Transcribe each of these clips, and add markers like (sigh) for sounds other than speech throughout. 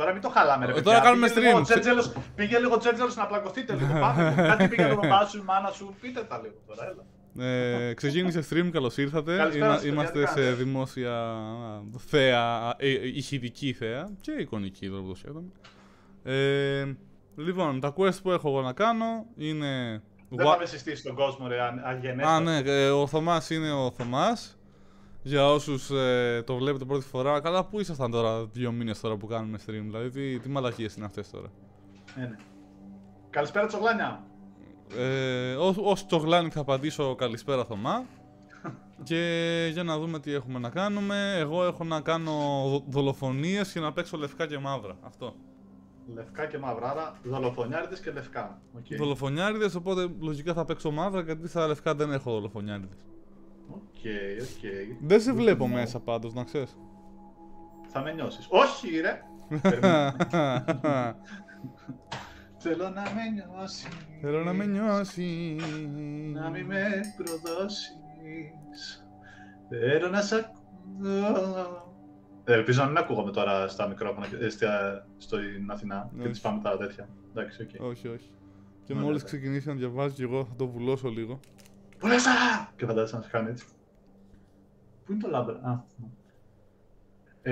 Τώρα μην το χαλάμε, ρε Ε, παιδιά. τώρα κάνουμε Πήγε λίγο stream. ο Τσέτζελος- Πήγε λίγο Τσέτζελος να πλακωθείτε λίγο. (laughs) Πάμε. Κάτι πήγε το μπαμπά σου, η μάνα σου. Πείτε τα λίγο τώρα, έλα. Ε, ξεκίνησε stream, καλώς ήρθατε. Καλησπέρα Είμα- σας, παιδιά, είμαστε τι σε κάνετε; δημόσια α, θέα, ε, ε, ηχητική θέα και εικονική τώρα που το σκέφτομαι. Ε, λοιπόν, τα quest που έχω εγώ να κάνω είναι. Δεν Wa- θα με συστήσεις τον κόσμο, ρε, αν- αγενέστα. Α, ναι, ε, ο Θωμάς είναι ο Θωμάς. Για όσους ε, το βλέπετε πρώτη φορά, καλά, πού ήσασταν τώρα δύο μήνες τώρα που κάνουμε stream, δηλαδή τι, τι μαλακίες είναι αυτές τώρα; Ε, ναι. Καλησπέρα, Τσογλάνια. Ε, ως, ως τσογλάνι θα απαντήσω καλησπέρα Θωμά. (laughs) και για να δούμε τι έχουμε να κάνουμε. Εγώ έχω να κάνω δο- δολοφονίες και να παίξω λευκά και μαύρα. Αυτό. Λευκά και μαύρα, άρα δολοφονιάριδες και λευκά. Οκ. Δολοφονιάριδες, οπότε λογικά θα παίξω μαύρα γιατί στα λευκά δεν έχω δολοφονιάριδες. Ok, ok. Δεν σε βλέπω Λοιπόν, μέσα πάντως, να ξέρεις. Θα με νιώσεις. Όχι, ρε. Περιμένω. (laughs) Θέλω να με νιώσεις. Θέλω να με νιώσεις. Να μην με προδώσεις. Θέλω να σ' ακούω. Ε, Ελπίζω να μην ακούγομαι τώρα στα μικρόφωνα ε, στα- στην Αθηνά και Όχι. τις πάμε τα τέτοια. Εντάξει, οκ. όχι, όχι. Και Ωραία, μόλις ωραία. ξεκινήσει να διαβάζεις και εγώ θα το βουλώσω λίγο. Πουλέσα! Και φαντάζεσαι να σε κάνει έτσι. Πού είναι το λάμπρα. Α.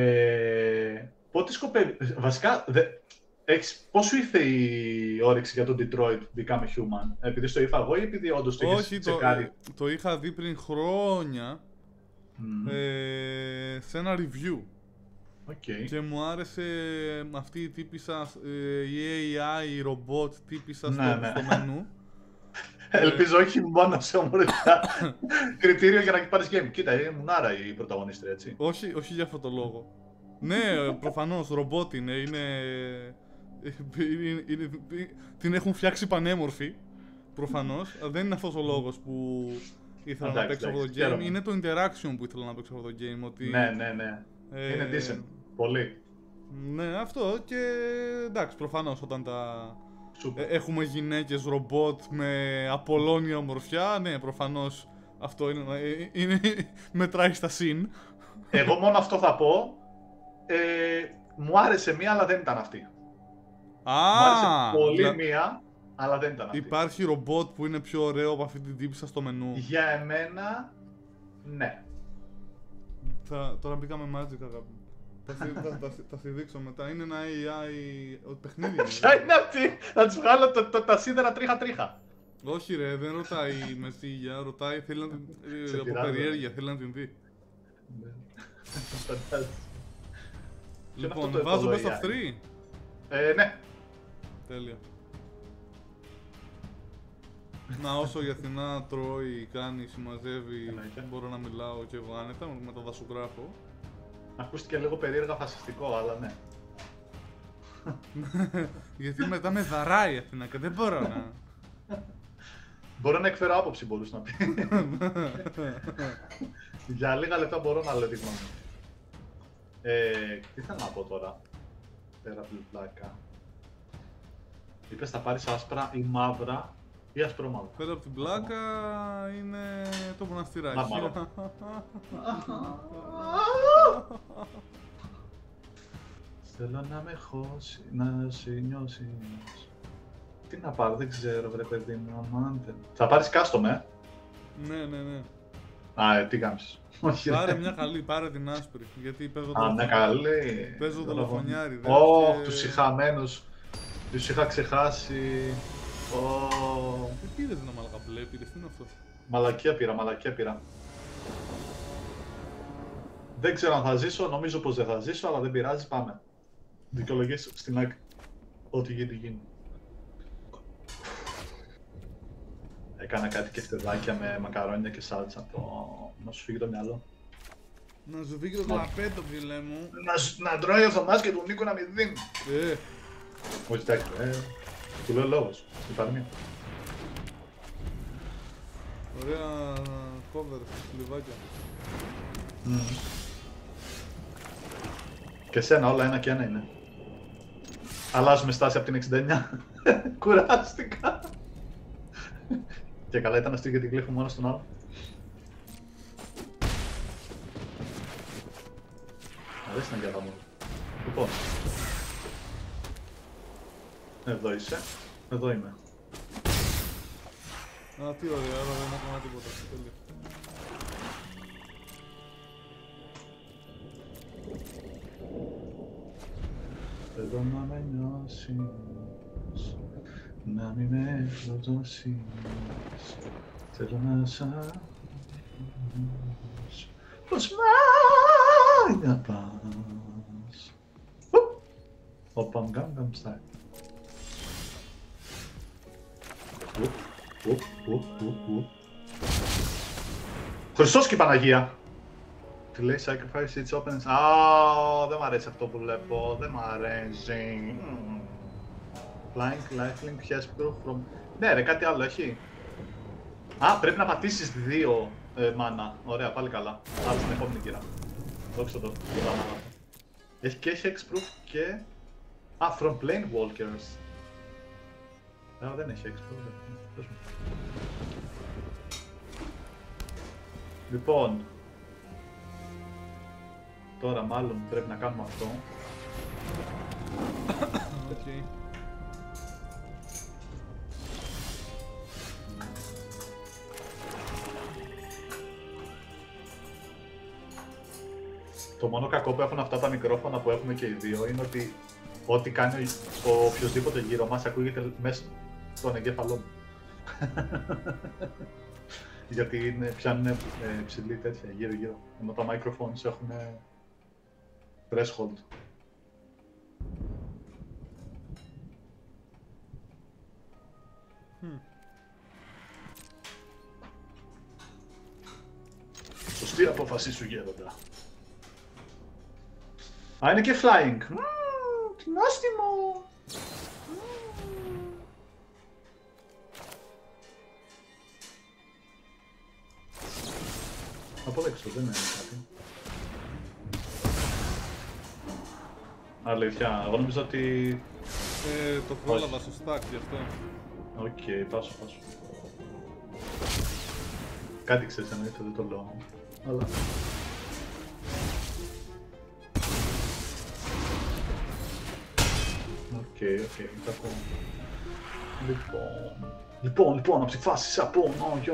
Ε, πότε σκοπεύει. Βασικά, δε, έχεις, πώς σου ήρθε η όρεξη για το Detroit Become Human; Επειδή στο είπα εγώ ή επειδή όντως το όχι, έχεις το, τσεκάρει; το είχα δει πριν χρόνια Μμμ. ε, σε ένα review. Ok. Και μου άρεσε αυτή η τύπισσα, ε, η AI, η ρομπότ τύπισσα στο, Ναι, ναι. στο μενού. (laughs) Ελπίζω όχι μόνο σε ομορφιά. Κριτήριο για να πάρεις game. Κοίτα, είναι μουνάρα η πρωταγωνίστρια, έτσι. όχι, όχι για αυτό το λόγο. ναι, προφανώς ρομπότ είναι, είναι, είναι, είναι- την έχουν φτιάξει πανέμορφη, προφανώς. Δεν είναι αυτός ο λόγος που ήθελα να Εντάξει, παίξω αυτό το εντάξει, game. χαίρομαι. Είναι το interaction που ήθελα να παίξω αυτό το game. Ότι, Ναι, ναι, ναι. ε, Είναι decent. Πολύ. Ναι, αυτό και εντάξει, προφανώς όταν τα, Σούπερ. Ε, έχουμε γυναίκες ρομπότ με απολώνια ομορφιά. Ναι, προφανώς αυτό είναι, ε, είναι, μετράει στα συν. Εγώ μόνο αυτό θα πω. Ε, μου άρεσε μία, αλλά δεν ήταν αυτή. Α, μου άρεσε πολύ δηλα- μία, αλλά δεν ήταν αυτή. υπάρχει ρομπότ που είναι πιο ωραίο από αυτή την τύπησα στο μενού. Για εμένα, ναι. Θα, τώρα μπήκαμε Magic, αγάπη. Μου. Θα, στη- θα, θα, θα στη δείξω μετά. Είναι ένα AI. ο- παιχνίδι. είναι. Ποια (laughs) είναι αυτή, να της βγάλω το, το, τα σίδερα τρίχα-τρίχα. Όχι, ρε, δεν ρωτάει με σίγια. Ρωτάει, θέλει να την. ε, Σε από πειράζω. περιέργεια, θέλει να την δει. (laughs) Φαντάζεσαι. είναι Λοιπόν, αυτό το βάζω Apollo best of AI. 3. Ε, ναι. Τέλεια. Να όσο η Αθηνά τρώει, κάνει, συμμαζεύει, Εννοείται. μπορώ να μιλάω και εγώ άνετα με το δασογράφο. Ακούστηκε λίγο περίεργα φασιστικό, αλλά ναι. (laughs) Γιατί μετά με δαράει η Αθηνά και δεν μπορώ να... Μπορώ να εκφέρω άποψη, μπορούσε να πεις. (laughs) Για λίγα λεπτά μπορώ να λέω τη γνώμη μου. Ε, τι θέλω να πω τώρα, πέρα από την πλάκα. Είπες θα πάρεις άσπρα ή μαύρα ή ασπρόμαυρα. Πέρα από την πλάκα είναι το μοναστηράκι. Μάρμαρο. Θέλω να με χώσει, να σε νιώσεις. Τι να πάρω, δεν ξέρω βρε παιδί μου, αμάντε. Θα πάρεις custom, ε; ναι, ναι, ναι. Α, ε, τι κάμψεις. Όχι, Πάρε ρε. μια καλή, πάρε την άσπρη. Γιατί παίζω Α, μια καλή. Παίζω δολοφονιάρι, δε, Ω, και- τους συχαμένους. Τους είχα ξεχάσει. Ω, Τι πήρες ένα μαλακα μπλε, πήρες, τι είναι αυτό; μαλακία πήρα, μαλακία πήρα. Δεν ξέρω αν θα ζήσω, νομίζω πως δεν θα ζήσω, αλλά δεν πειράζει, πάμε. Δικαιολογίες στην άκρη. Ό,τι γίνει, γίνει. Έκανα κάτι κεφτεδάκια με μακαρόνια και σάλτσα. Το... Να σου φύγει το μυαλό. Να σου φύγει το τραπέτο, φίλε μου. Να, σ- να τρώει ο Θωμάς και του Νίκο να μην δίνει. Ε, Όχι, εντάξει, ε, του λέω λόγος. Υπάρχει. ωραία cover, λιβάκια. Και σένα όλα ένα και ένα είναι. Αλλάζουμε στάση από την 69. (laughs) Κουράστηκα. και καλά ήταν αυτή γιατί κλείφω μόνο στον άλλο. Αρέσει να διαβάμε. Λοιπόν. Εδώ είσαι. Εδώ είμαι. Α, τι ωραία, άρα δεν έκανα τίποτα. Τέλεια. Θέλω να με νιώσεις, να μην με προδώσεις. Θέλω να σ' αγαπήσω, πως μ' αγαπάς. Οπα, Gangnam Style. Ουπ, ουπ, ουπ, ουπ, ουπ. Χριστός και η Παναγία! Τι λέει sacrifice its opponents. Α, δεν μ' αρέσει αυτό που βλέπω. Δεν μ' αρέσει. Μμμ. Flying lifelink has proof from... Ναι ρε, κάτι άλλο έχει. Α, πρέπει να πατήσεις δύο ε, mana. Ωραία, πάλι καλά. Άρα στην επόμενη γύρα. Δόξα τω. Έχει και έχει hexproof και... Α, from planeswalkers. Α, δεν έχει hexproof. δεν έχει. Πες μου. Λοιπόν, τώρα μάλλον πρέπει να κάνουμε αυτό. Οκ. Το μόνο κακό που έχουν αυτά τα μικρόφωνα που έχουμε και οι δύο είναι ότι ό,τι κάνει ο οποιοδήποτε γύρω μας ακούγεται μέσα στον εγκέφαλό μου. (laughs) Γιατί είναι, πιάνουν ε, ψηλή τέτοια γύρω γύρω. Ενώ τα microphones έχουν threshold. Hm. Σωστή απόφαση σου γέροντα. Α, είναι και flying. Μμμ, τι νόστιμο. Αποδέξτε, δεν είναι κάτι. Αλήθεια, εγώ νομίζω ότι... Ε, το πρόλαβα στο stack γι' αυτό. Οκ, πάσω, πάσω. Κάτι ξέρεις εννοείται, δεν το λέω. Αλλά... Οκ, οκ, τα πω. Λοιπόν... Λοιπόν, λοιπόν, να ψηφάσεις από no, yo,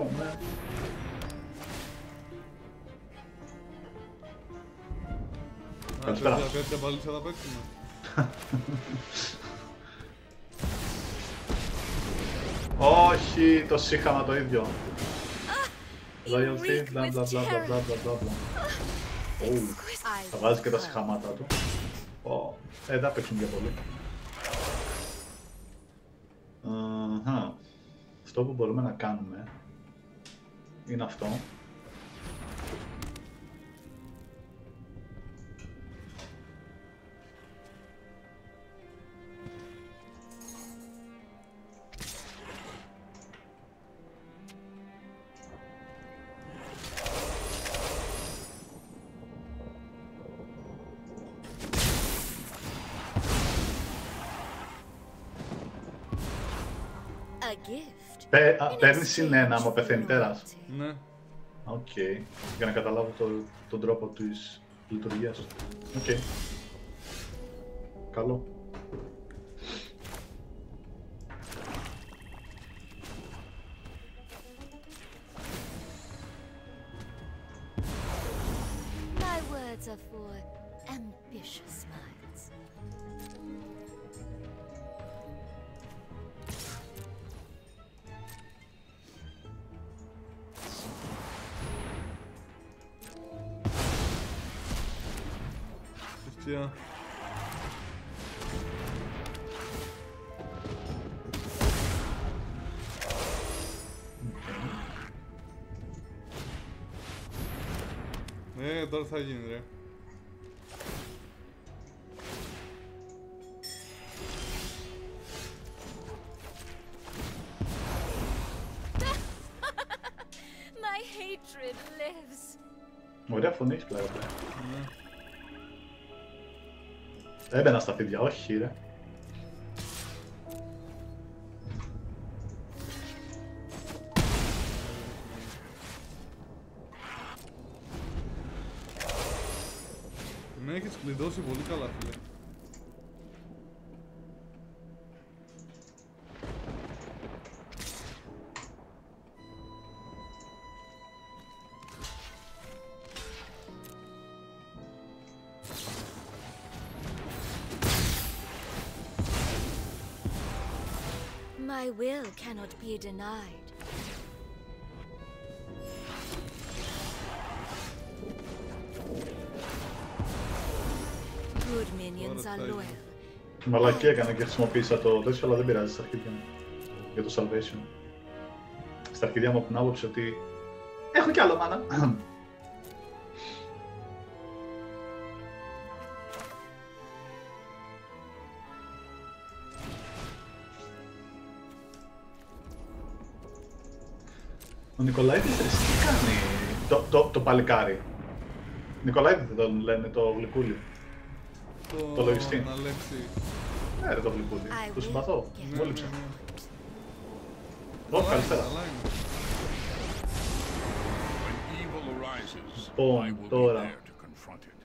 Καλησπέρα. Α, τέτοια- τέτοια μπαλίτσα θα παίξουμε. Όχι, το σύγχαμα το ίδιο. You Loyalty, reek bla with bla bla bla terror. bla bla bla bla. Ου, Θα βάζει και τα συχαμάτα του. Ω, Ε, δεν θα παίξουν για πολύ. Αχα. Αυτό που μπορούμε να κάνουμε είναι αυτό. Παίρνει συν ένα exchange άμα for πεθαίνει τέρας. loyalty. Ναι. Οκ. Για να καταλάβω το, τον τρόπο της λειτουργίας. Οκ. Καλό. Hatred lives. Ωραία φωνή έχεις πλέον. Ναι. Έμπαινα στα φίδια, όχι ρε. Μαλακή έκανα και χρησιμοποίησα το τέτοιο, αλλά δεν πειράζει στα αρχίδια μου. Για το salvation. Στα αρχίδια μου από την άποψη ότι. Έχω κι άλλο μάνα. Ο Νικολαίδης ρε, τι κάνει το, το, το παλικάρι. Νικολαίδη δεν τον λένε το γλυκούλι. Το λογιστή. Να λέξει. Ναι, ρε το γλυκούλι. I Το will συμπαθώ. get Μου έλειψε. ναι. Ω, καλησπέρα. Καλά είναι. When evil arises, Λοιπόν, I will be τώρα. there to confront it.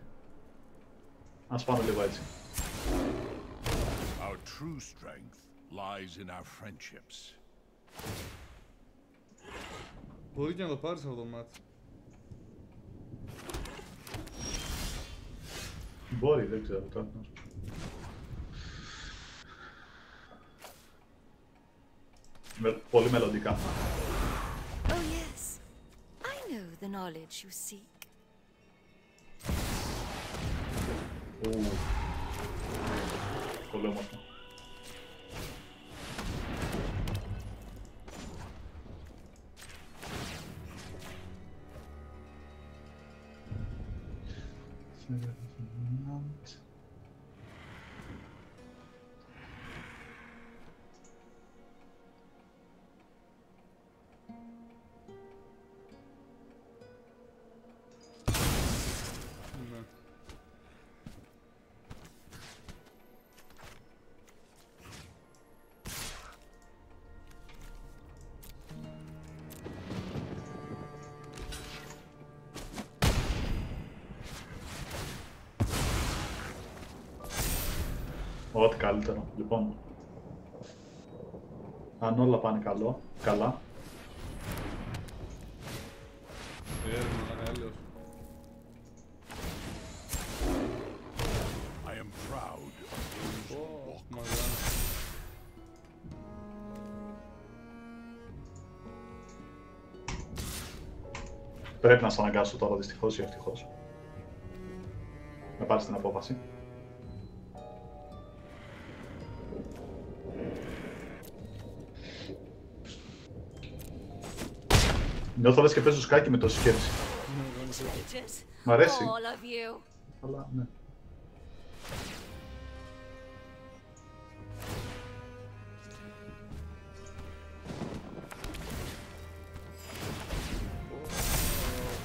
Ας πάμε λίγο έτσι. Our true strength lies in our friendships. Μπορεί και να το πάρεις αυτό το μάτι. Μπορεί, δεν ξέρω τώρα. Με, πολύ μελλοντικά. Oh, yes. I know the knowledge you seek. Ου. Πολύ όμορφο. Ό,τι καλύτερο. Λοιπόν. Αν όλα πάνε καλό, καλά. Η έρευνα είναι έλεος. I am proud of those who Ω, walk Μαριάννα. Πρέπει να σε αναγκάσω τώρα δυστυχώς ή ευτυχώς. Να πάρεις την απόφαση. Νιώθω λες και παίζω σκάκι με τόση σκέψη. Intelligence. Μ' αρέσει. All of you. Αλλά ναι.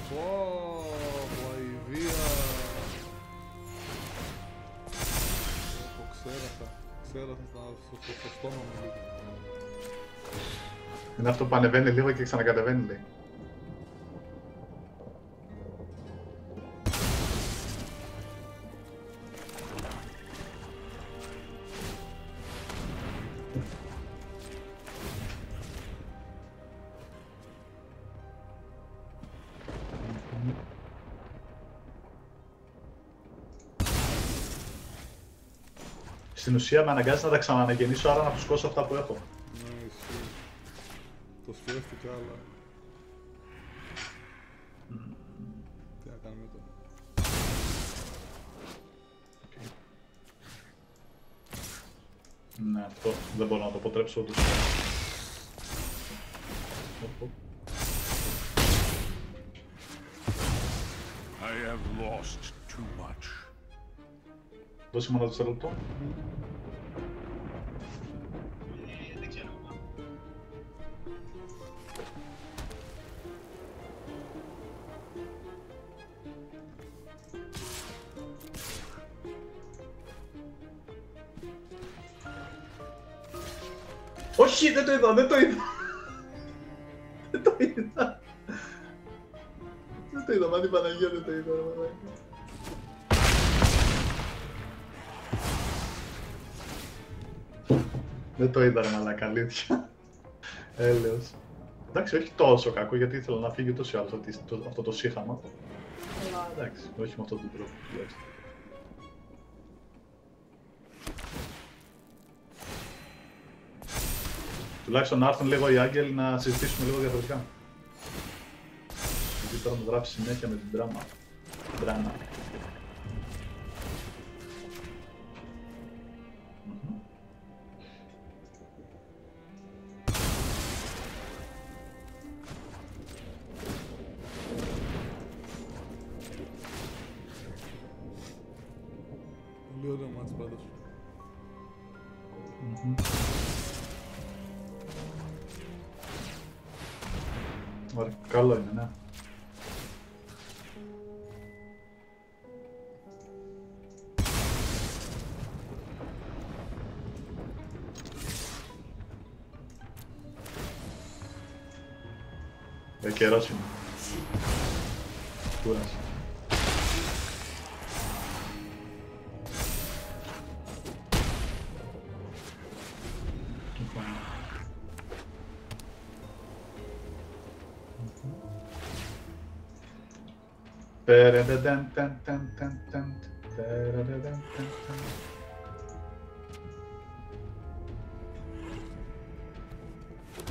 Πω, πω, αηδία. Το ξέρασα. Ξέρασα στα- στο, στο, στο στόμα μου λίγο. Είναι αυτό που ανεβαίνει λίγο και ξανακατεβαίνει λέει. Στην ουσία με αναγκάζει να τα ξαναναγεννήσω, άρα να φουσκώσω αυτά που έχω. Ναι, ισχύει. Το σκέφτηκα, αλλά... Τι να κάνουμε τώρα. Ναι, αυτό δεν μπορώ να το αποτρέψω όντως. Οπ, οπ. I have lost too much. Δώσε μου ένα δευτερόλεπτο. Όχι, δεν το είδα, δεν το είδα. Δεν το είδα. Δεν το είδα, μα την Παναγία δεν το είδα. Δεν το είδα ρε μαλάκα, αλήθεια. Έλεος. Εντάξει, όχι τόσο κακό, γιατί ήθελα να φύγει ούτως ή άλλως αυτή- το- αυτό το σύγχαμα. Αλλά εντάξει, όχι με αυτόν τον τρόπο. τουλάχιστον. Τουλάχιστον να έρθουν λίγο οι άγγελοι να συζητήσουμε λίγο διαφορετικά. Γιατί τώρα μου γράφει συνέχεια με την τράμα. Τράμα.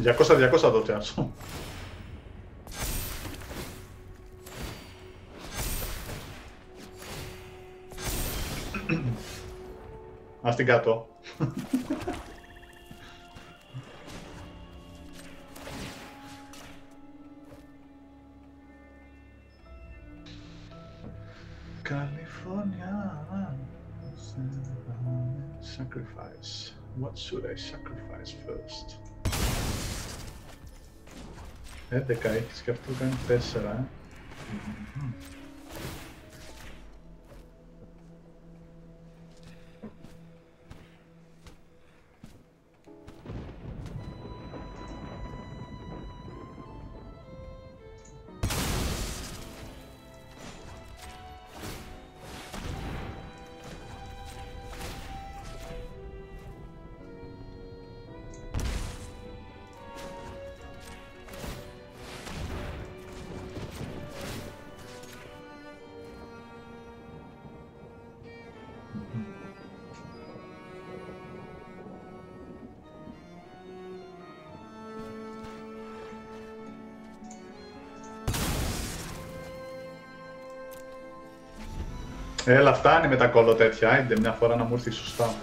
200-200 το τσάνσο. Ας την κάτω. 11 έχεις και αυτό κάνει 4, ε. Έλα, φτάνει με τα κόλλο τέτοια. Άιντε μια φορά να μου έρθει σωστά.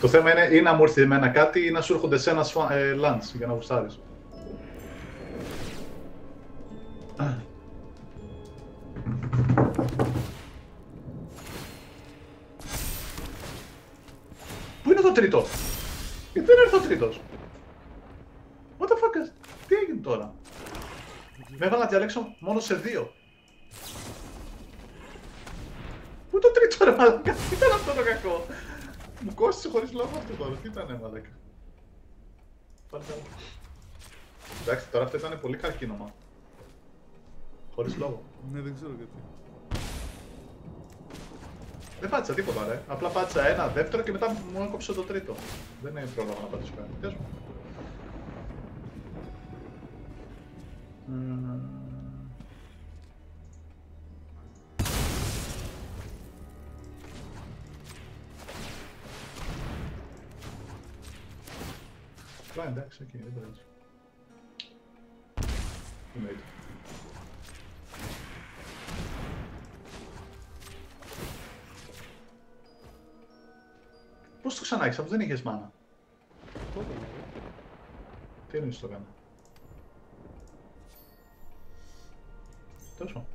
Το θέμα είναι ή να μου έρθει εμένα κάτι ή να σου έρχονται σε ένα σφα... ε, lunch για να γουστάρεις. Σε δύο. Πού το τρίτο ρε μαλάκα, τι ήταν αυτό το κακό; Μου κόστησε χωρίς λόγο αυτό τώρα, τι ήτανε μαλάκα; Πάλι καλά. Εντάξει, τώρα αυτό ήταν πολύ καρκίνωμα. Χωρίς λόγο. Ναι, δεν ξέρω γιατί. Δεν πάτησα τίποτα ρε. Απλά πάτησα ένα δεύτερο και μετά μου έκοψε το τρίτο. Δεν είναι πρόβλημα να πατήσω κάτι. Εντάξει, οκ, δεν πειράζει. Εννοείται. Πώς το ξανά έχεις, αφού δεν είχες mana; Πότε, ναι. Τι εννοείς το κάνω; Τόσο.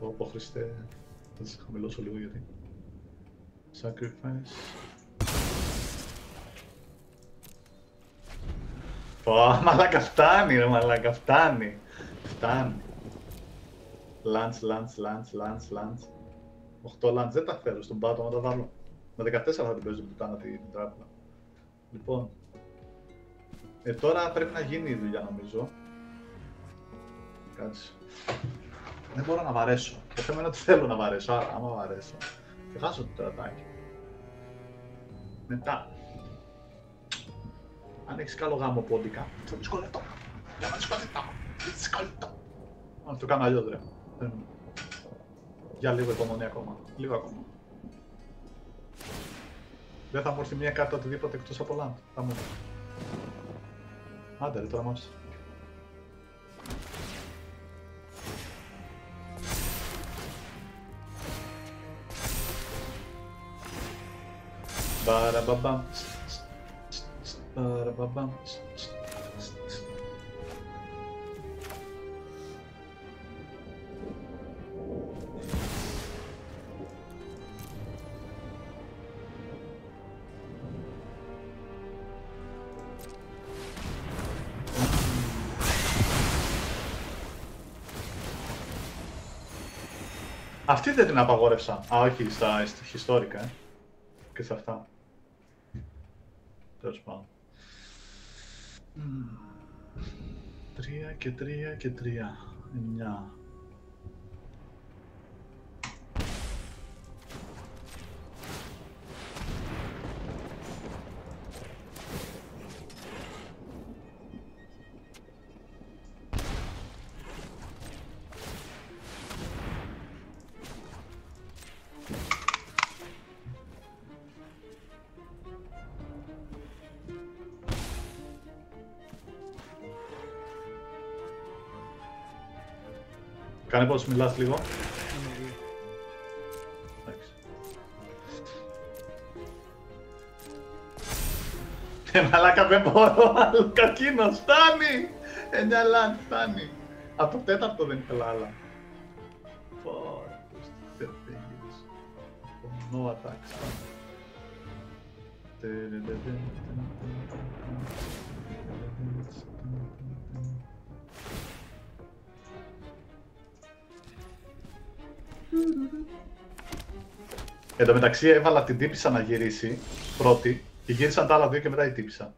Πω πω Χριστέ, θα σε χαμηλώσω λίγο γιατί. Sacrifice. Πω, μαλάκα φτάνει ρε μαλάκα, φτάνει. Φτάνει. Λαντς, λαντς, λαντς, λαντς, λαντς. 8 λαντς, δεν τα θέλω στον πάτο να τα βάλω. Με 14 θα την παίζω την πουτάνα την τράπουλα. Λοιπόν. Ε, τώρα πρέπει να γίνει η δουλειά νομίζω. Κάτσε. Δεν μπορώ να βαρέσω. Το θέμα είναι ότι θέλω να βαρέσω. Άρα, άμα βαρέσω, και χάσω το τερατάκι. Μετά. Αν έχεις καλό γάμο πόντικα, θα δυσκολευτώ. Για να δυσκολευτώ. Δυσκολευτώ. Να το κάνω αλλιώς, ρε. Δεν- Για λίγο υπομονή ακόμα. Λίγο ακόμα. Δεν θα μου έρθει μια κάρτα οτιδήποτε εκτός από land. Θα μου έρθει. Άντε ρε, τώρα μ' άφησε. Μπαραμπαμπαμ. Μπαραμπαμπαμ. Αυτή δεν την απαγόρευσα. Α, όχι, στα, στα historica, ε. Και σε αυτά. Τέλος πάντων. Μμμ. Τρία και τρία και τρία. Εννιά. Κάνε πως μιλάς λίγο. Εντάξει. Ε, μαλάκα δεν μπορώ άλλο. Κακίνος, φτάνει! Εννιά λαν, φτάνει. Από το τέταρτο δεν ήθελα άλλα. Πω, πώς τι θερπίγεις. No attacks. Εν τω μεταξύ έβαλα την τύπησα να γυρίσει πρώτη και γύρισαν τα άλλα δύο και μετά η τύπησα.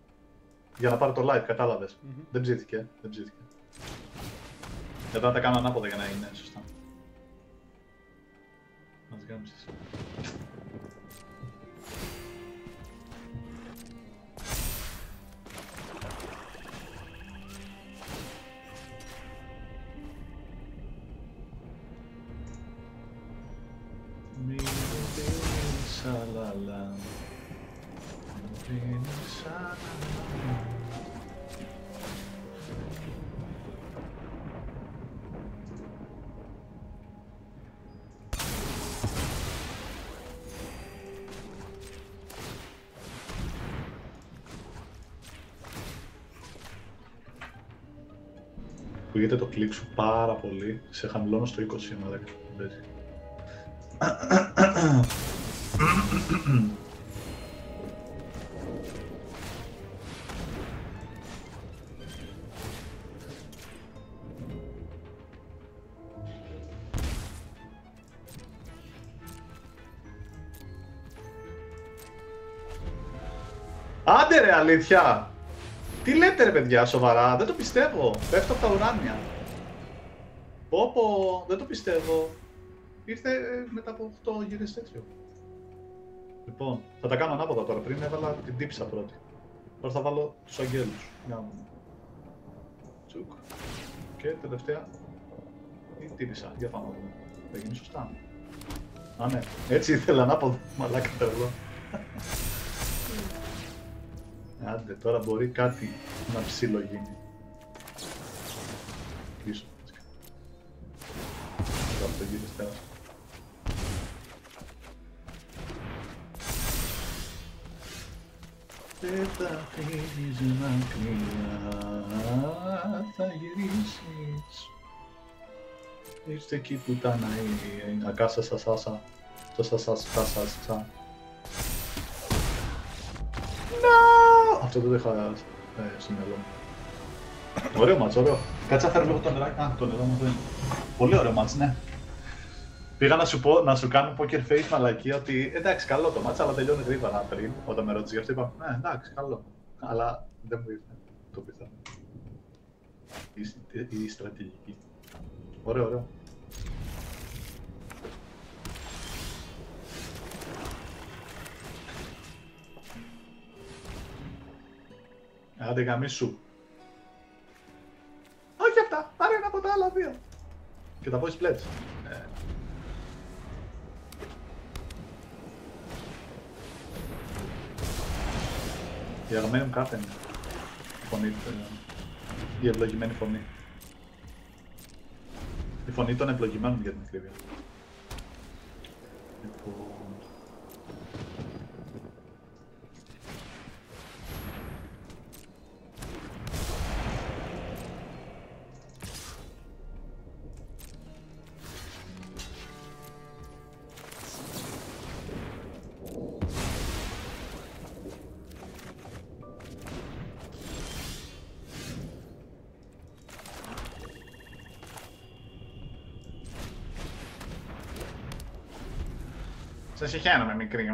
Για να πάρω το live, κατάλαβες. Μμμ. Δεν ψήθηκε, δεν ψήθηκε. Εδώ να τα κάνω ανάποδα για να είναι σωστά. Ακούγεται το κλικ σου πάρα πολύ. Σε χαμηλώνω στο 20 σήμερα. Παίζει. Άντε ρε αλήθεια! Τι λέτε ρε παιδιά, σοβαρά, δεν το πιστεύω. Πέφτω από τα ουράνια. Πω πω, δεν το πιστεύω. Ήρθε ε, μετά από 8 γύρες τέτοιο. Λοιπόν, θα τα κάνω ανάποδα τώρα. Πριν έβαλα την τύψα πρώτη. Τώρα θα βάλω τους αγγέλους. Για να δούμε. Τσουκ. Και τελευταία η τύπησα. Για πάμε να δούμε. Θα γίνει σωστά. Α, ναι. Έτσι ήθελα ανάποδα. Μαλάκα τρελό. Άντε, τώρα μπορεί κάτι να ψιλογίνει. Πίσω. Τώρα το γύρω. Δεν θα φύγεις μακριά, θα γυρίσεις. Είστε εκεί που ήταν ε, η σας σας άσα. Το σας άσα σας άσα. Αυτό δεν το είχα ε, στο μυαλό μου. (coughs) Ωραίο μάτς, ωραίο. Κάτσε να φέρω λίγο το νεράκι. Α, το νερό μου δεν είναι. Πολύ ωραίο μάτς, ναι. Πήγα να σου, πω, να σου κάνω poker face μαλακία ότι εντάξει, καλό το μάτς, αλλά τελειώνει γρήγορα πριν. Όταν με ρώτησε γι' αυτό είπα, ναι, εντάξει, καλό. Αλλά δεν μου ήρθε το πιθανό. Η, η στρατηγική. Ωραίο, ωραίο. Άντε γαμίσου. Όχι αυτά, πάρε ένα από τα άλλα δύο. Και τα voice pledge. Ε. Η αγαπημένη μου κάρτα είναι. Η φωνή, ε, η ευλογημένη φωνή. Η φωνή των ευλογημένων για την ακρίβεια. Σε συχαίνομαι μικρή.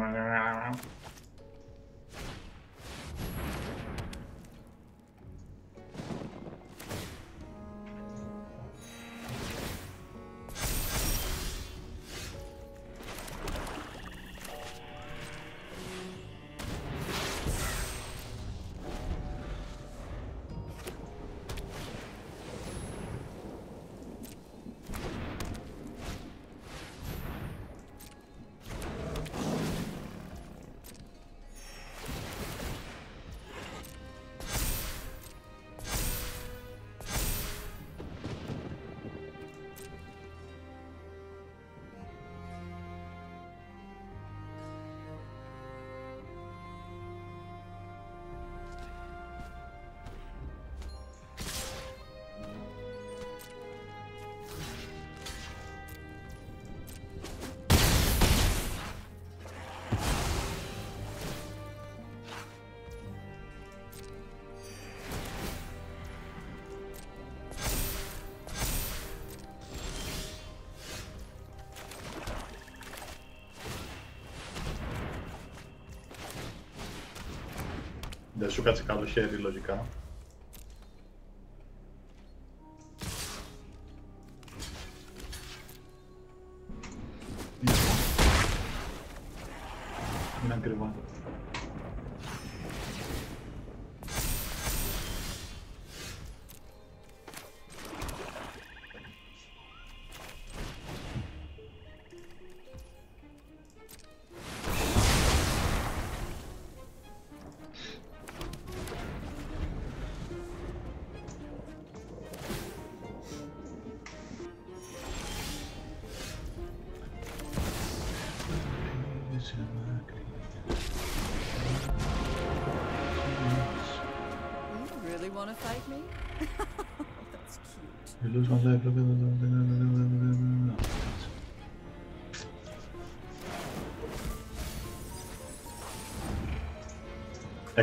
Δεν σου κάτσε καλό χέρι λογικά.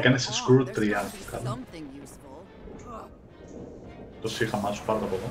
Έκανε σε Oh, screw there's 3 gotta be καλά. something useful. Το σύγχαμά σου πάρω από εδώ.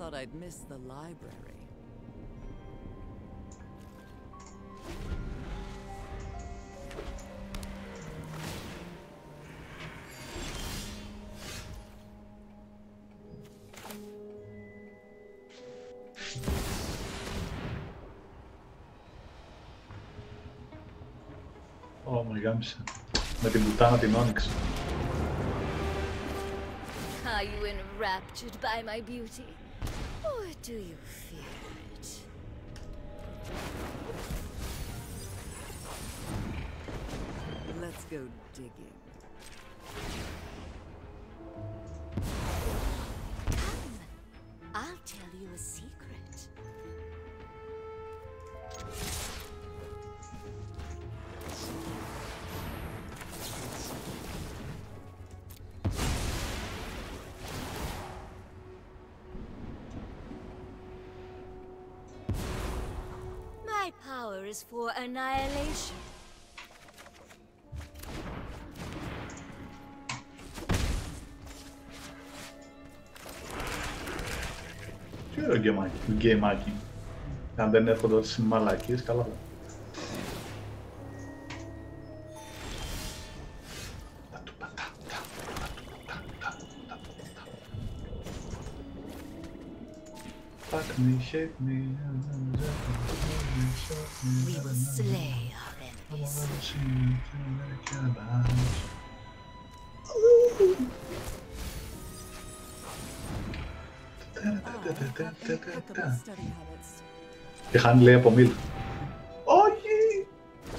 thought I'd miss the library. Ω, μου γάμισε. Με την πουτάνα την Όνιξ. Are you enraptured by my beauty? Do you fear it? Let's go digging. is for annihilation. Ξέρω γκαιμάκι, γκαιμάκι. Αν δεν έρχονται όλες οι μαλακίες, καλά Shake me, shake me. Και χάνει λέει από μίλ. Όχι!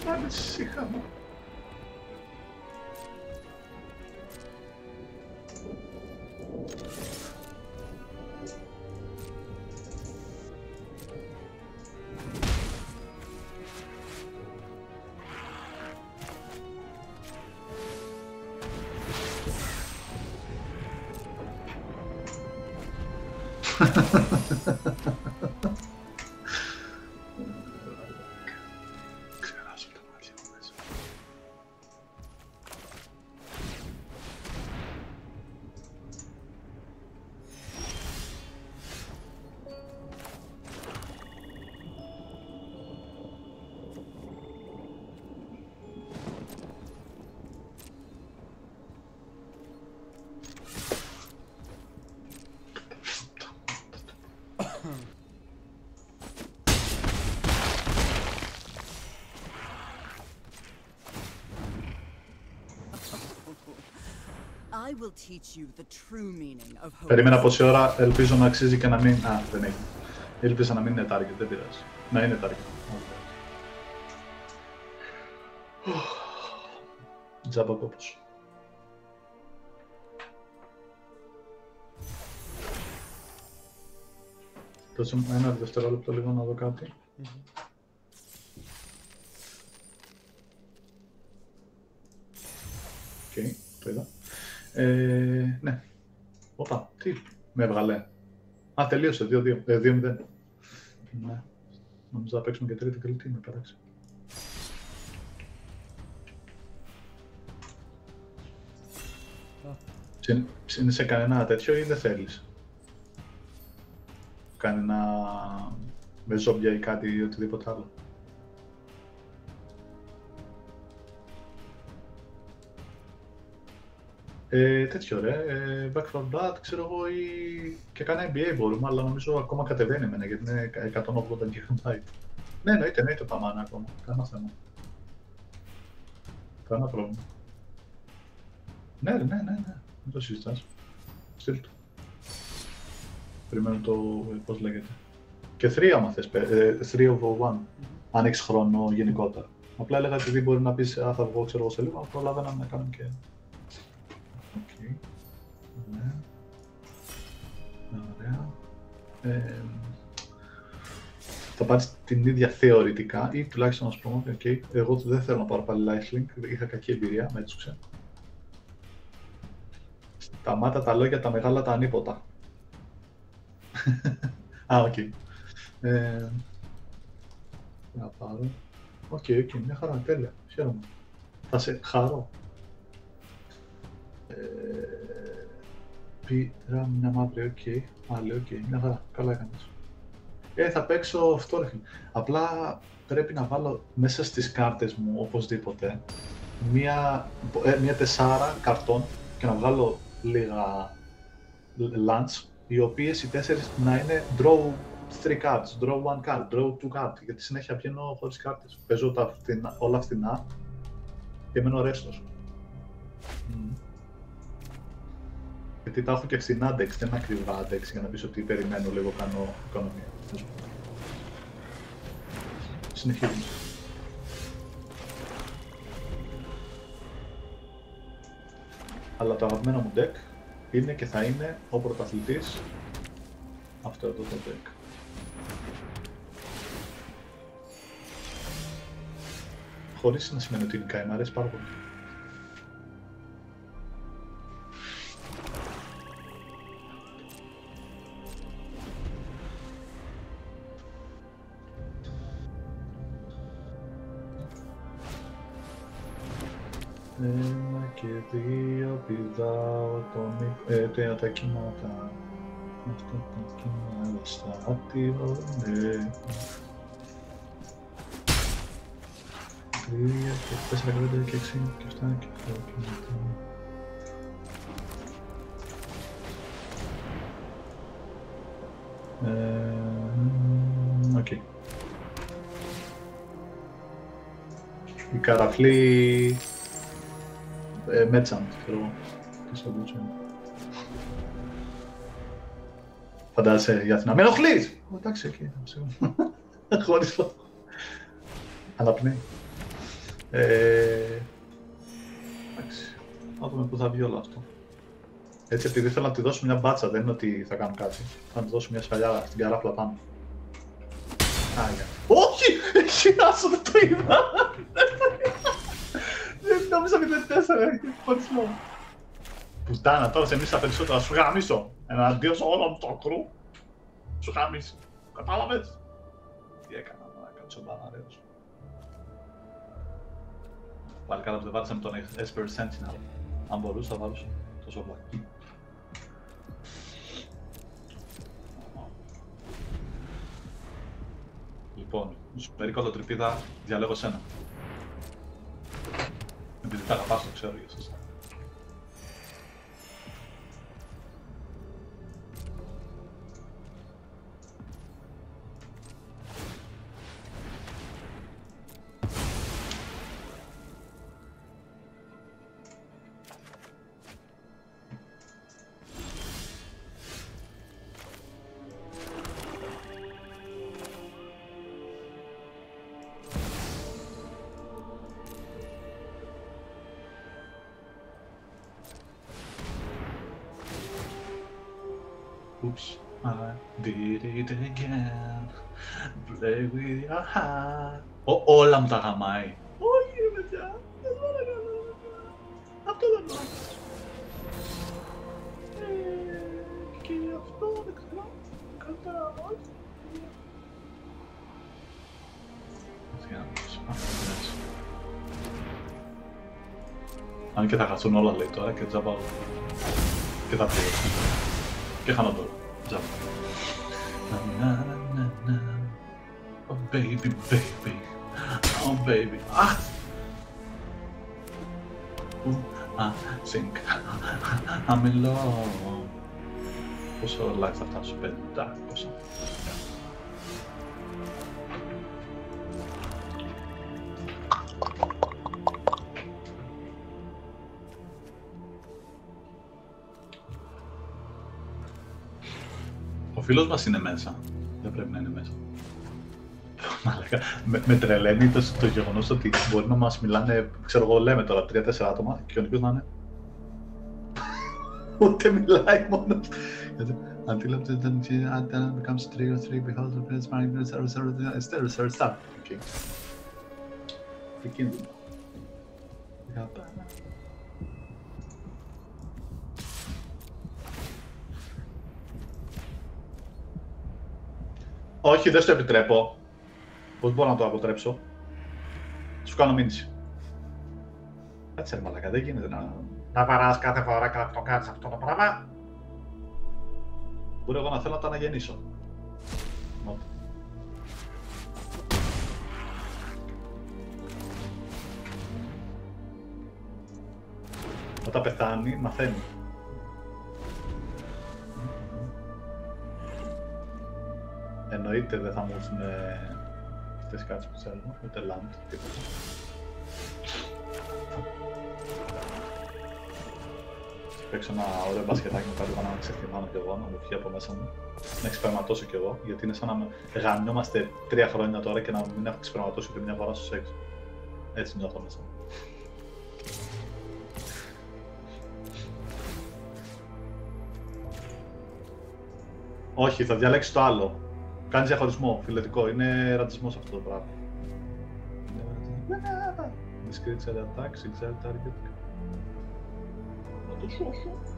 Κάνε σύγχαμα. Περίμενα πόση ώρα, ελπίζω να αξίζει και να μην... Α, δεν έχει. Ελπίζω να μην είναι target, δεν πειράζει. Να είναι target. Τζάμπα κόπος. Δώσε μου ένα δευτερόλεπτο λίγο να δω κάτι. Οκ, το είδα. Ε, ναι. Όπα, τι με έβγαλε. Α, τελείωσε, 2-2. Ε, 2-0. Ναι. Νομίζω θα παίξουμε και τρίτη κριτή, με παράξει. Σε- Είναι σε κανένα τέτοιο ή δεν θέλεις; Κανένα με ζόμπια ή κάτι ή οτιδήποτε άλλο. Ε, τέτοιο ρε, ε, Back for Blood ξέρω εγώ ή και κάνα NBA μπορούμε, αλλά νομίζω ακόμα κατεβαίνει εμένα γιατί είναι 180 GB. Ναι, εννοείται, εννοείται τα μάνα ακόμα, κανένα θέμα. Κανένα πρόβλημα. Ναι, ρε, ναι, ναι, ναι, δεν το συζητάς. Στείλ του. Περιμένω το, ε, πώς λέγεται. Και 3 άμα θες, παι- ε, 3 of 1, αν έχεις χρόνο γενικότερα. Απλά έλεγα επειδή μπορεί να πεις, α, θα βγω ξέρω εγώ σε λίγο, αλλά προλάβαινα να κάνω και Οκ. Ναι. Ωραία. Ε, θα πάρεις την ίδια θεωρητικά ή τουλάχιστον να σου πω, okay, εγώ δεν θέλω να πάρω πάλι lifelink, είχα κακή εμπειρία, με έτσουξε. Σταμάτα τα λόγια, τα μεγάλα, τα ανείπωτα. (laughs) Α, οκ. Ε, να πάρω. Οκ, οκ, μια χαρά, τέλεια, χαίρομαι. Θα σε χαρώ. Ε, Πήρα μια μαύρη, οκ. Άλλη, οκ. Μια χαρά. Καλά έκανες. Ε, θα παίξω αυτό, ρε φίλε. Απλά πρέπει να βάλω μέσα στις κάρτες μου, οπωσδήποτε, μια, ε, μια τεσσάρα καρτών και να βγάλω λίγα lunch, οι οποίες οι τέσσερις να είναι draw three cards, draw one card, draw two card, γιατί συνέχεια βγαίνω χωρίς κάρτες. Παίζω τα φθηνά, όλα φθηνά και μένω ρέστος. Μμμ. Γιατί τα έχω και φθηνά decks, δεν είναι ακριβά decks για να πεις ότι περιμένω λίγο κάνω οικονομία. Συνεχίζουμε. Αλλά το αγαπημένο μου deck είναι και θα είναι ο πρωταθλητής αυτό εδώ το deck. Χωρίς να σημαίνει ότι είναι καεί, μ' αρέσει πάρα πολύ. Και δύο πηδάω τον... Ε, τα, τα κύματα. Αυτό το κύμα ελαστάτηρο, ναι. Τρία και τέσσερα και πέντε και έξι και εφτά και οκτώ και μετά. Ε, Οκ. Η καραφλή... Ε, merchant, ξέρω εγώ. Τι στο μπούτσο είναι. Φαντάζεσαι για Αθηνά. Με ενοχλείς! Ω, Εντάξει, εκεί. (laughs) Χωρίς λόγο. Αναπνέει. Ε, εντάξει. Να δούμε πού θα βγει όλο αυτό. Έτσι, επειδή θέλω να τη δώσω μια μπάτσα, δεν είναι ότι θα κάνω κάτι. Θα τη δώσω μια σφαλιά στην καράφλα πάνω. Άγια. Όχι! Έχει άσο, δεν το είδα! (laughs) Δεν νόμιζα 0-4, έχει φωτισμό. Πουτάνα, τώρα σε μίσα περισσότερα, σου γαμίσω. Εναντίον σε όλο το κρου. Σου γαμίσω. Κατάλαβες; Τι έκανα, μα κάτσω μπαναρέος. Πάλι καλά που δεν βάρεσα με τον Esper Sentinel. Αν μπορούσα, θα βάρουσα τόσο βλακή. Λοιπόν, σου περί κολοτρυπίδα, διαλέγω σένα. Επειδή τα αγαπάς, το όλα μου τα γαμάει. Όχι, ρε παιδιά. Δεν παρακαλώ, παιδιά. Αυτό δεν μ' άρεσε. Ε, Και αυτό δεν ξέρω. Κατά, όχι. Για να δεις. Α, δεν έτσι. Αν και θα χαθούν όλα λέει τώρα και τζάμπα και θα πληρώσουν. Και χάνω τώρα. Τζάμπα. Να, να, να, να. Oh baby, baby. Oh baby. Αχ! Ooh, I think I'm in love. Πόσο live θα φτάσω, πέντα, πόσα. Ο φίλος μας είναι μέσα. Δεν πρέπει να είναι μέσα. Μαλάκα, με, με τρελαίνει το, το γεγονό ότι μπορεί να μα μιλάνε, ξέρω εγώ, λέμε τώρα τρία-τέσσερα άτομα και ο Νίκος να είναι. Ούτε μιλάει μόνο. Until up to the then becomes three or three, behold the prince marrying the zero zero zero zero stop. Okay. Επικίνδυνο. Για πάμε. Όχι, δεν στο επιτρέπω. Πώς μπορώ να το αποτρέψω; Σου κάνω μήνυση. Κάτσε ρε μαλακα, δεν γίνεται να... Να βαράς κάθε φορά και να το κάνεις αυτό το πράγμα. Μπορεί εγώ να θέλω να το αναγεννήσω. Not. Όταν πεθάνει, μαθαίνει. Εννοείται δεν θα μου έρθουν αυτές οι κάρτες που θέλω, ούτε land, τίποτα. Θα παίξω ένα ωραίο μπασκετάκι με κάτι πάνω να ξεχνημάνω κι εγώ, να μου βγει από μέσα μου. Να εξπερματώσω κι εγώ, γιατί είναι σαν να με γαμιόμαστε τρία χρόνια τώρα και να μην έχω εξπερματώσει ούτε μια φορά στο σεξ. Έτσι νιώθω μέσα μου. Όχι, θα διαλέξει το άλλο. Κάνει διαχωρισμό, φιλετικό. Είναι ρατσισμός αυτό το πράγμα. Discrete cell attack, single target. Να το σώσω.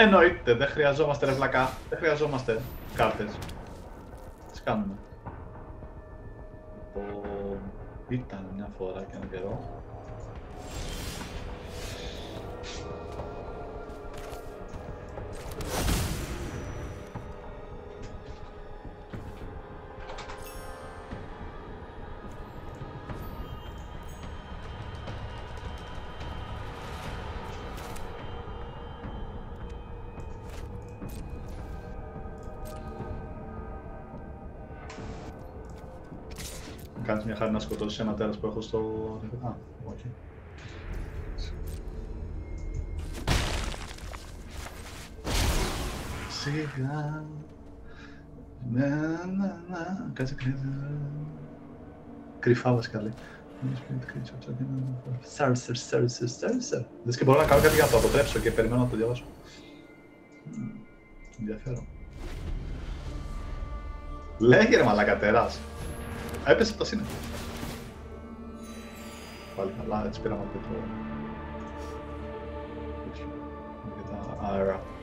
Εννοείται, δεν χρειαζόμαστε ρε βλακά. Δεν χρειαζόμαστε κάρτες. Τις κάνουμε. Λοιπόν, ήταν μια φορά και έναν καιρό. Χάρη να σκοτώσεις ένα τέρας που έχω στο... Α, όχι. Σιγά... Να, να, να... Κάτσε κρύβα... Κρυφά βασικά λέει. Σάρσερ, σάρσερ, σάρσερ. Δες και μπορώ να κάνω κάτι για να το αποτρέψω και περιμένω να το διαβάσω. Μμμ, Ενδιαφέρον. Λέγε ρε μαλάκα τεράς. Έπεσε από τα σύννεφα. Πάλι καλά, έτσι πήραμε και το... Και τα αέρα. Opa.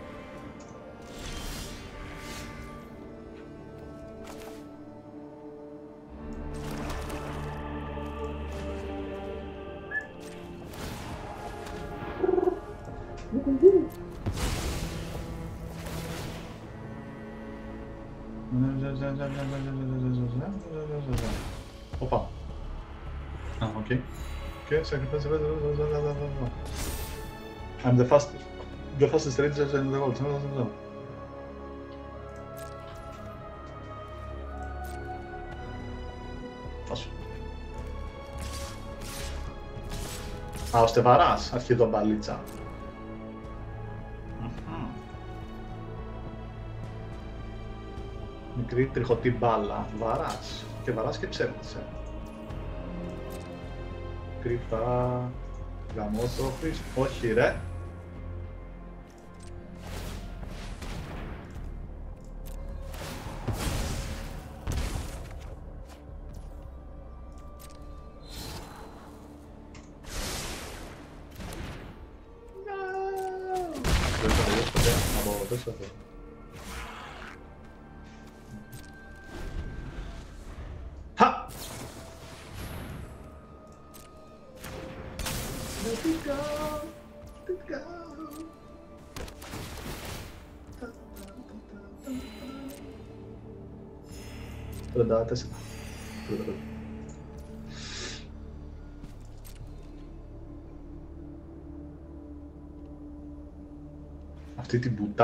I'm the fastest. The fastest ranger in the world. Άσου. Α, ο Στεβαράς, αρχιδομπαλίτσα. Μμμ. Μικρή τριχωτή μπάλα, βαράς. Και βαράς και ψεύδεσαι. Κρυφά, γαμότροφης, όχι ρε. Δεν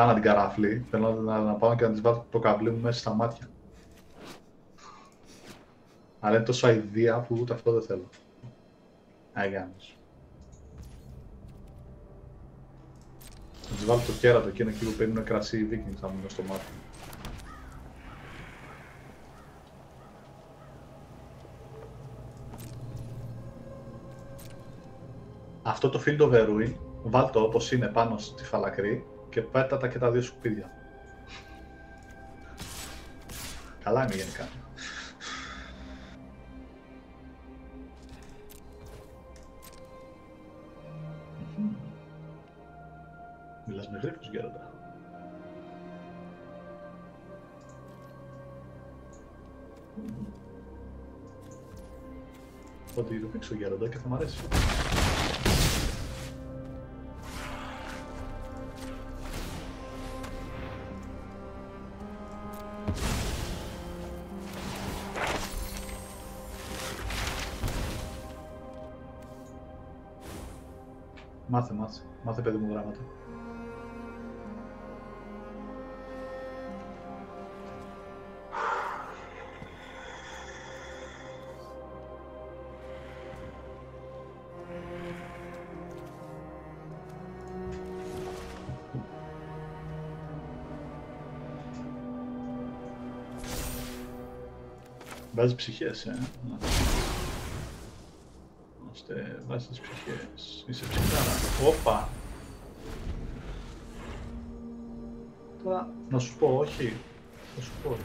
Αυτή την πουτάνα την καράφλη θέλω να, να, να πάω και να της βάλω το καβλί μου μέσα στα μάτια. Αλλά είναι τόσο αηδία που ούτε αυτό δεν θέλω. Αγιάννης. Θα της βάλω το κέρατο εκείνο εκεί που παίρνουν κρασί οι Vikings θα μου είναι στο μάτι. Αυτό το Field of Ruin, βάλ το όπως είναι πάνω στη φαλακρή και πέτα τα και τα δύο σκουπίδια. Καλά είναι γενικά. Μιλάς με γρήφους, Γκέροντα. Ότι το πήξω Γκέροντα και θα μ' αρέσει. Μάθε, μάθε. Μάθε παιδί μου γράμματα. Βάζει ψυχές, ε. Να. Ώστε βάζει τις ψυχές. Είσαι ψυχάρα. Όπα. Τώρα, να σου πω, όχι. Να σου πω.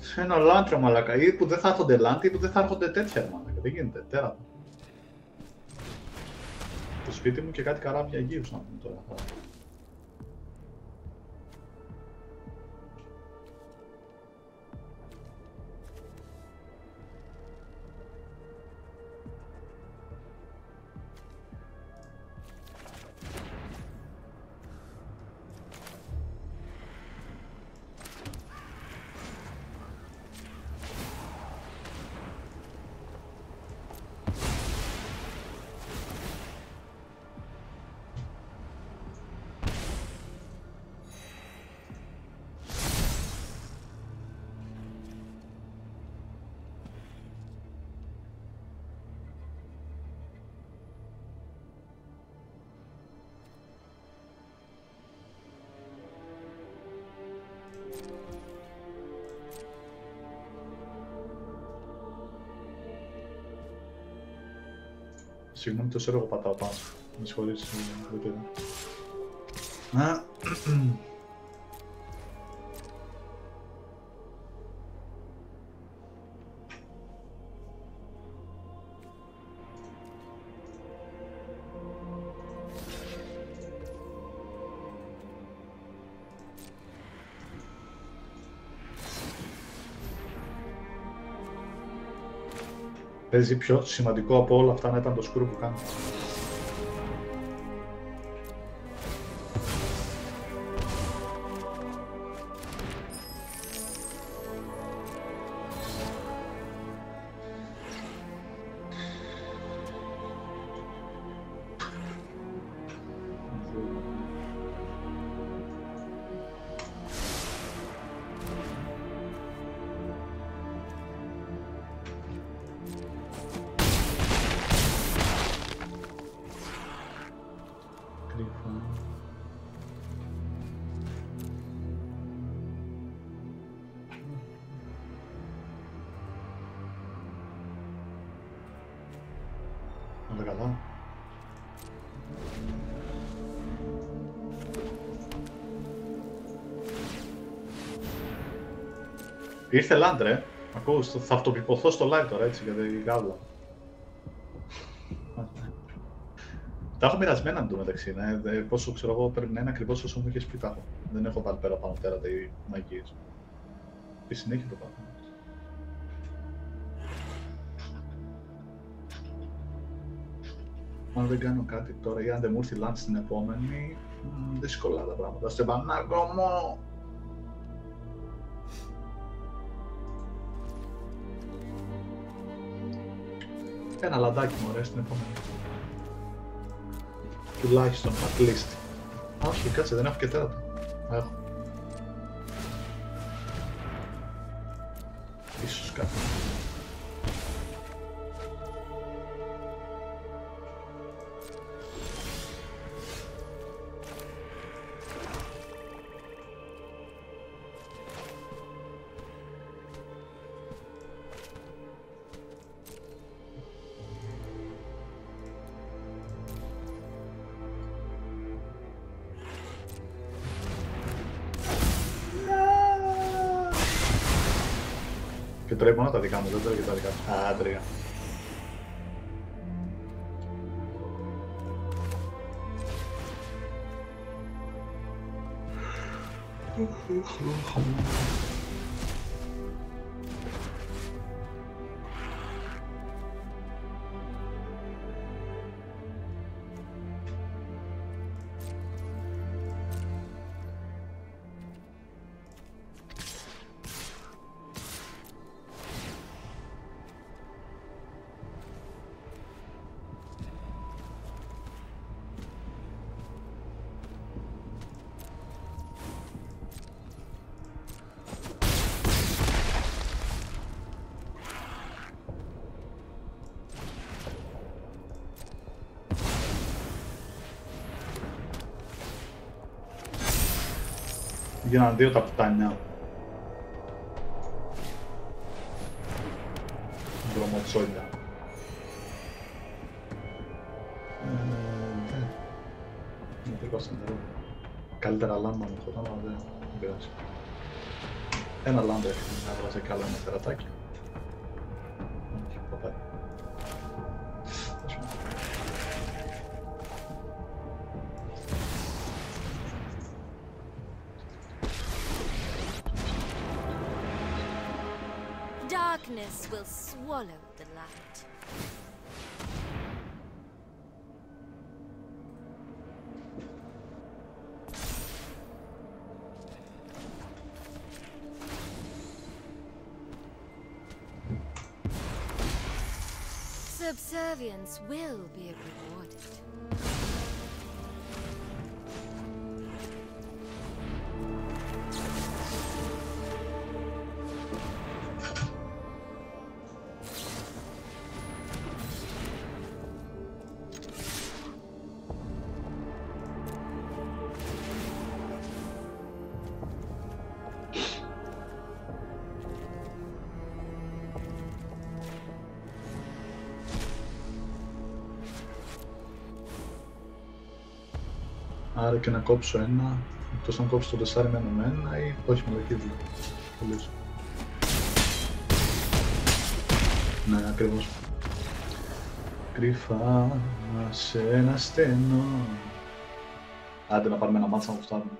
Σε ένα λάντρα μαλακα. Ή που δεν θα έρχονται λάντροι ή που δεν θα έρχονται τέτοια μαλακα. Δεν γίνεται. Τέρα. στο σπίτι μου και κάτι καράβια Αιγύους να πούμε τώρα. Συγγνώμη, το ξέρω εγώ πατάω πάνω. Με συγχωρείς, δεν το είδα. Α, Παίζει πιο σημαντικό από όλα αυτά να ήταν το σκούρ που κάνει. Ήρθε λάντρε. Ακούς, θα αυτοπληρωθώ στο live τώρα έτσι για την γάβλα. Τα έχω μοιρασμένα εντωμεταξύ. Ναι. Ε, Πόσο ξέρω εγώ πρέπει να είναι ακριβώς όσο μου είχες πει τα έχω. Δεν έχω βάλει πέρα πάνω τέρατα ή μαγείες. Στη συνέχεια το πάω. Αν δεν κάνω κάτι τώρα ή αν δεν μου έρθει lunch την επόμενη, μ, δύσκολα τα πράγματα. Σε πανάκο μου! Ένα λαντάκι μου ωραία στην επόμενη. Τουλάχιστον, at least. Α, όχι, κάτσε, δεν έχω και τέρατα. Α, έχω. Τρέχει μόνο τα δικά μου, δεν τρέχει τα δικά σου. Α, τρία. Γίναν δύο τα πουτάνια. Δρομοτσόλια. Ε, ναι. Είναι τελικό στο νερό. Καλύτερα λάμπα μου χωρά, αλλά δεν δεν πειράζει. Ένα λάμπα έφυγε να έβγαζε κι άλλο ένα τερατάκι. Swallow the light. Subservience will be rewarded. Και να κόψω ένα, εκτός αν κόψω το τεσσάρι μένω με ένα ή όχι με και δύο. Πολύ σωστά. Ναι, ακριβώς. Κρυφά σε ένα στενό. Άντε να πάρουμε ένα μάτσα να γουστάρουμε.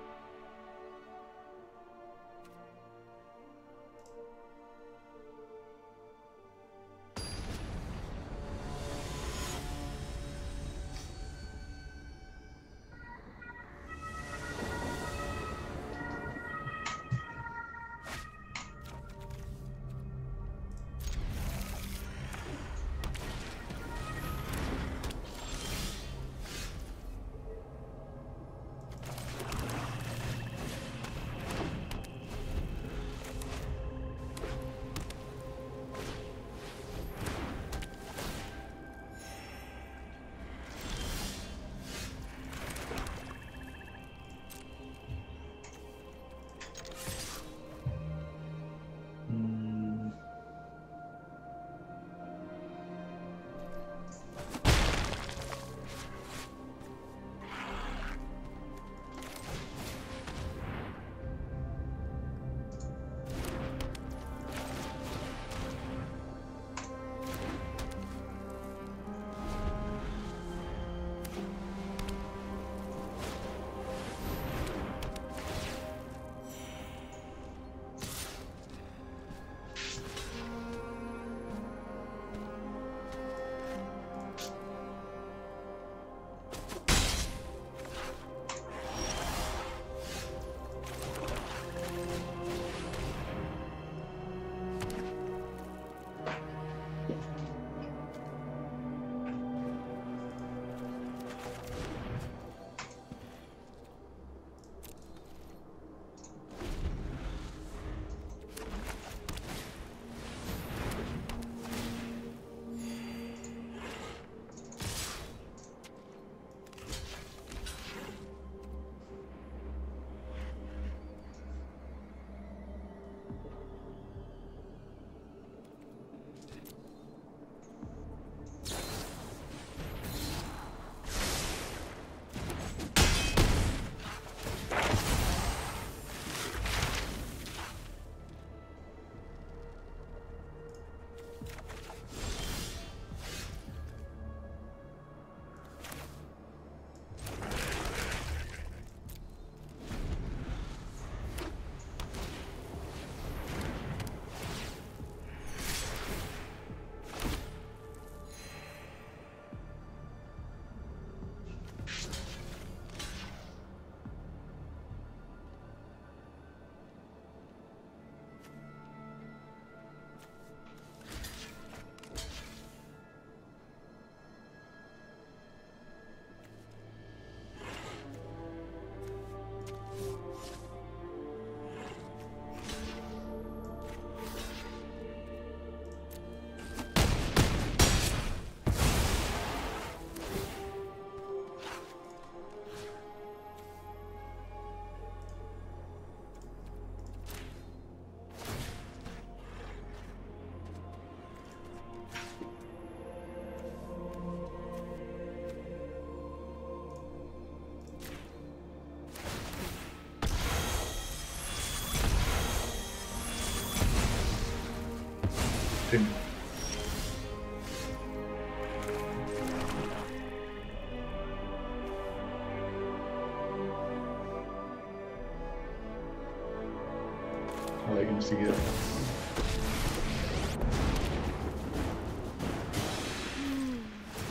Hmm,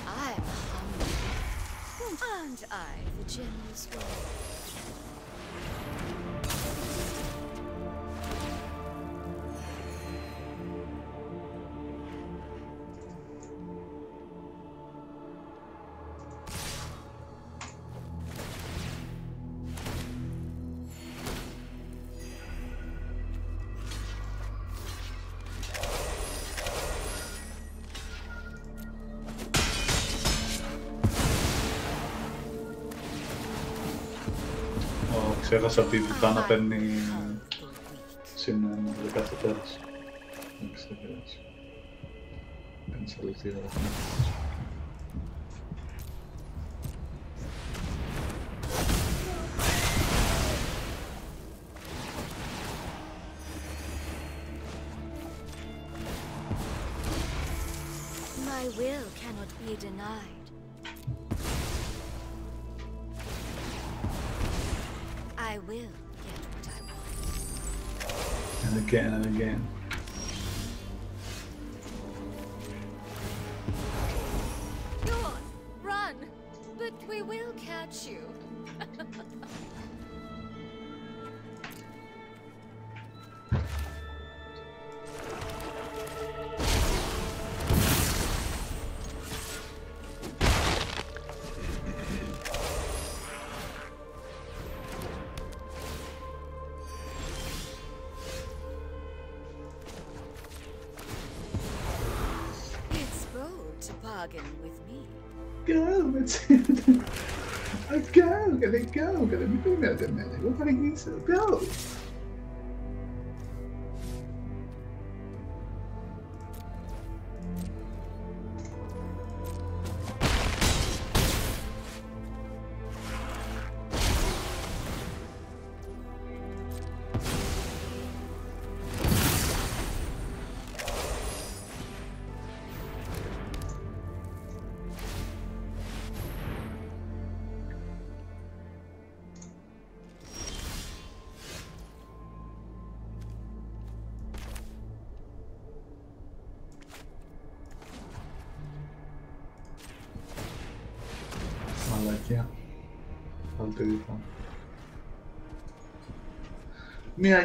i'm hungry. Aren't I, the general's wife. Ξέχασα ότι η Τιτάνα I παίρνει hug the weak. συν για κάθε τέρας. Εντάξει, δεν πειράζει. Παίρνεις αλήθεια. And again and again. Εγώ θα Πάλι το ίδιο. Μια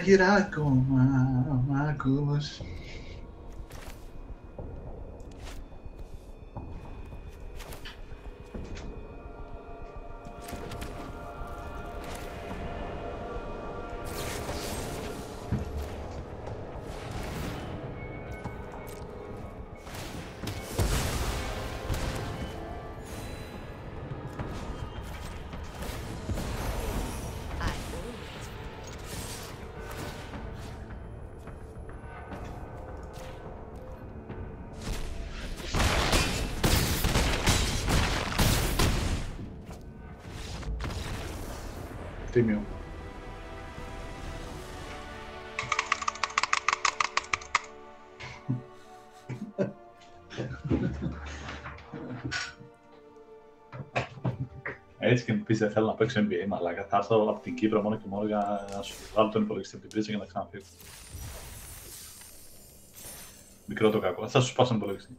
Έτσι και μου πεις δεν θέλω να παίξω NBA, μαλάκα. Θα έρθω από την Κύπρο μόνο και μόνο για να σου βγάλω τον υπολογιστή από την πρίζα για να ξαναφύγω. Μικρό το κακό. Θα σου σπάσω τον υπολογιστή.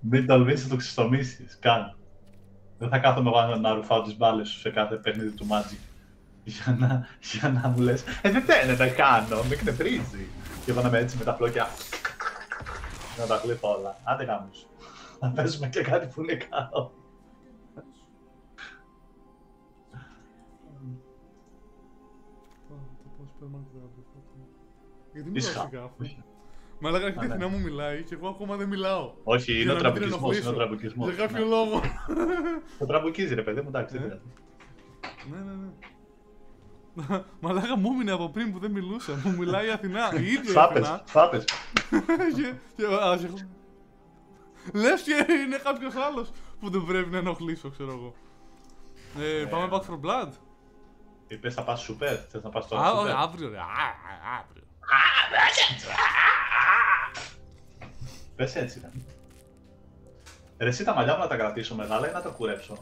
Μην τολμήσεις να το ξεστομίσεις, καν. Δεν θα κάθομαι εγώ να- να ρουφάω τις μπάλες σου σε κάθε παιχνίδι του Magic. Για να, για να μου λες, ε δεν θέλω να κάνω, με εκνευρίζει. Και εγώ να είμαι έτσι με τα πλόκια. Να τα γλύφω όλα. Άντε γάμο σου. Να παίζουμε και κάτι που είναι καλό. Γιατί μιλάω Ήσυχα. σιγά αφού. Μαλάκα η Α, ναι. Αθηνά μου μιλάει και εγώ ακόμα δεν μιλάω. Όχι, Για είναι ο να μην την τραμπουκισμός, είναι ο ενοχλήσω. τραμπουκισμός. Για κάποιο Ναι. λόγο. Το τραμπουκίζει ρε παιδί μου, εντάξει, δεν Ε. πειράζει. Ναι, ναι, ναι. Μαλάκα μου έμεινε από πριν που δεν μιλούσα. Μου μιλάει η Αθηνά. Η ίδια η Φάπες, Αθηνά. φάπες. (laughs) και, και, α, και εγώ- Λες και είναι κάποιος άλλος που δεν πρέπει να ενοχλήσω, ξέρω εγώ. Ε, πάμε Back for Blood. Είπες θα πας σούπερ, θες να πας τώρα Α, σούπερ. όχι, αύριο ρε. Α, α, αύριο. Πες έτσι ρε. Ρε εσύ τα μαλλιά μου να τα κρατήσω μεγάλα ή να τα κουρέψω;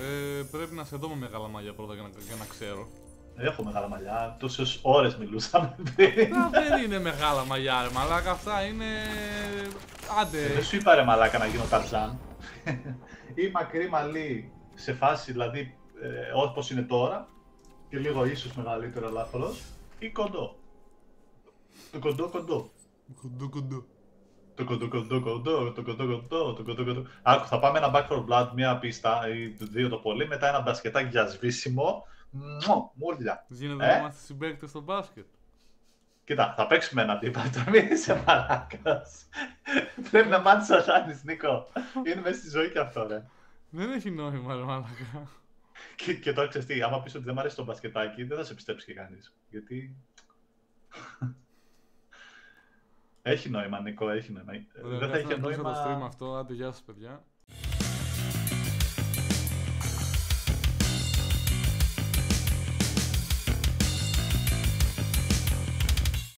Ε, πρέπει να σε δω με μεγάλα μαλλιά πρώτα για να, για να ξέρω. Έχω μεγάλα μαλλιά, τόσες ώρες μιλούσαμε πριν. Α, δεν είναι μεγάλα μαλλιά ρε μαλάκα, αυτά είναι... Άντε, Δεν σου είπα ρε μαλάκα να γίνω Ταρζάν. (laughs) ή μακρύ μαλλί σε φάση δηλαδή ε, όπως είναι τώρα και λίγο ίσως μεγαλύτερο ελαφρώς ή κοντό. Το κοντό κοντό. Κοντό κοντό. Το κοντό κοντό κοντό, το κοντό κοντό, το κοντό κοντό. Άκου, θα πάμε ένα back for blood, μία πίστα ή δύο το πολύ, μετά ένα μπασκετάκι για σβήσιμο. Μου, μουρλια. Γίνεται Ε; να είμαστε συμπαίκτες στο μπάσκετ. Κοίτα, θα παίξουμε ένα αντίπαλο, μην είσαι μαλάκας. Πρέπει να μάθεις να χάνεις, Νίκο. Είναι μέσα στη ζωή και αυτό, ρε. Δεν έχει νόημα, ρε μαλακά. Και, και τώρα ξέρεις τι, άμα πεις ότι δεν μου αρέσει το μπασκετάκι, δεν θα σε πιστέψει και κανείς. Γιατί... έχει νόημα, Νίκο, έχει νόημα. Ωραία, δεν θα κάτσε είχε να κλείσω το stream νόημα... αυτό. Άντε, γεια σας, παιδιά.